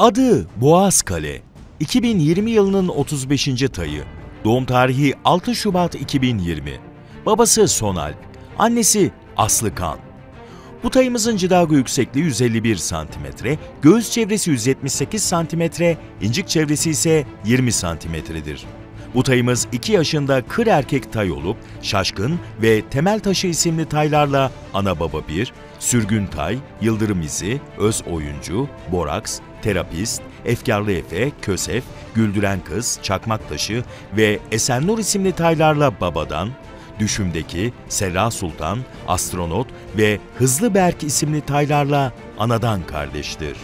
Adı Boğaz Kale. 2020 yılının 35. tayı. Doğum tarihi 6 Şubat 2020. Babası Sonal, annesi Aslı Kan. Bu tayımızın cidago yüksekliği 151 cm, göğüs çevresi 178 cm, incik çevresi ise 20 cm'dir. Bu tayımız 2 yaşında kır erkek tay olup Şaşkın ve Temel Taşı isimli taylarla ana baba 1, Sürgün Tay, Yıldırım İzi, Öz Oyuncu, Boraks, Terapist, Efkarlı Efe, Kösef, Güldüren Kız, Çakmak Taşı ve Esenur isimli taylarla babadan, Düşümdeki, Serra Sultan, Astronot ve Hızlı Berk isimli taylarla anadan kardeştir.